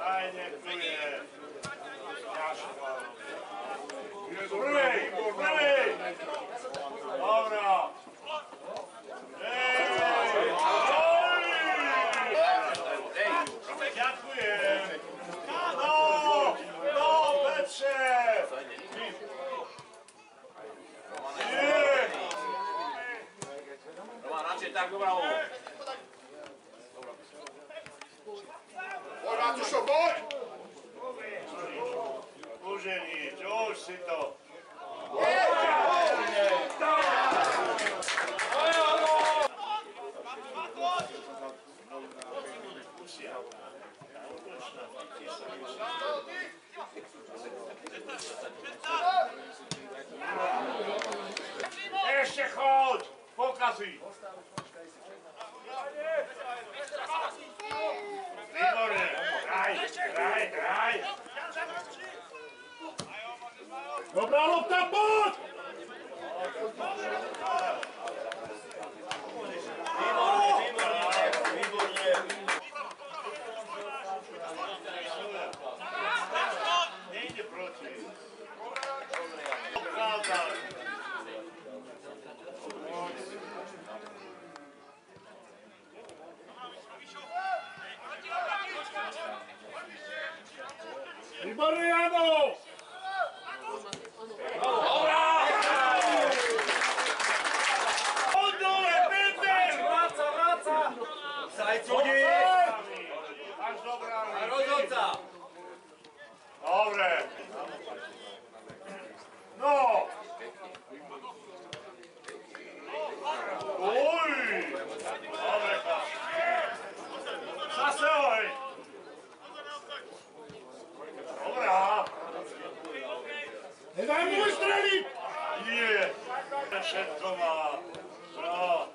Aynen. Tak, dobrá ho. Poď, Matúšo, poď! Už je nič, už si to. Ešte choď, pokazuj. Torreano. Nedaj mu vystreliť. Nie. Všetko má. No.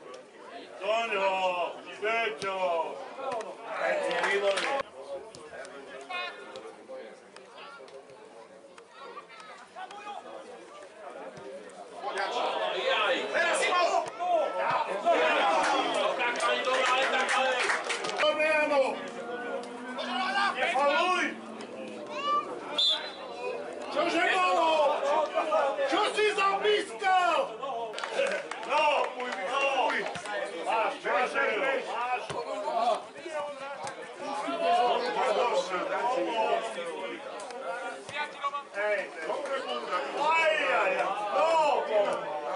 Ei, vamos ver como dá. Ai, ai, ai. Não, pô.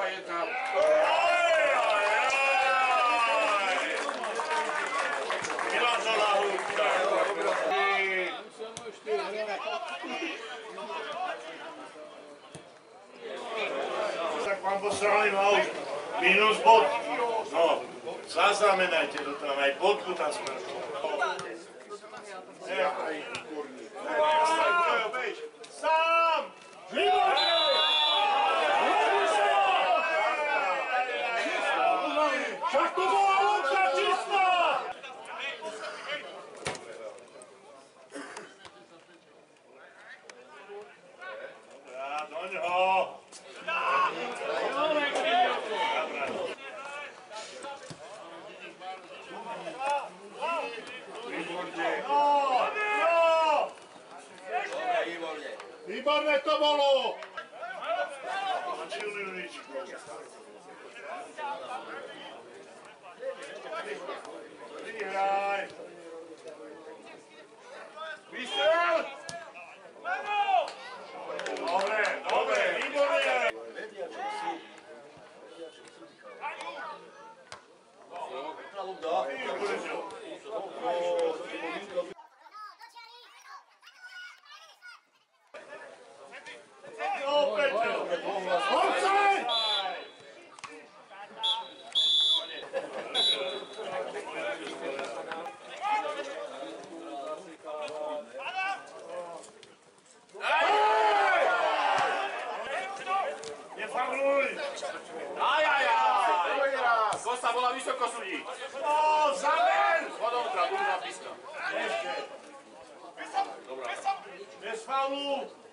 Aí tá. Ai, ai, ai. Que laça lá, Ruta. E... Quando se animaus, minus bod. No, zaznamenajte to tam, aj bod tu tam sme. E, aj. Výborné to bolo! Čili ličku. Vyhraj! Paulo!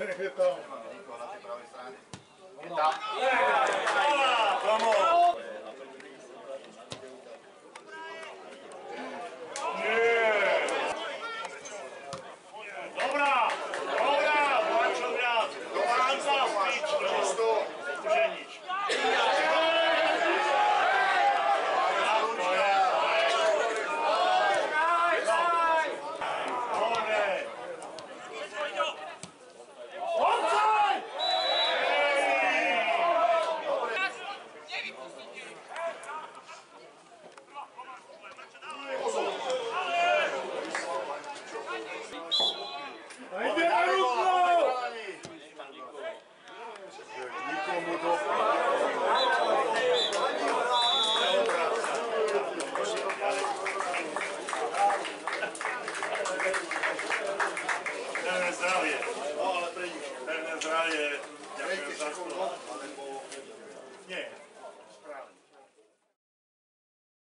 Então. Então.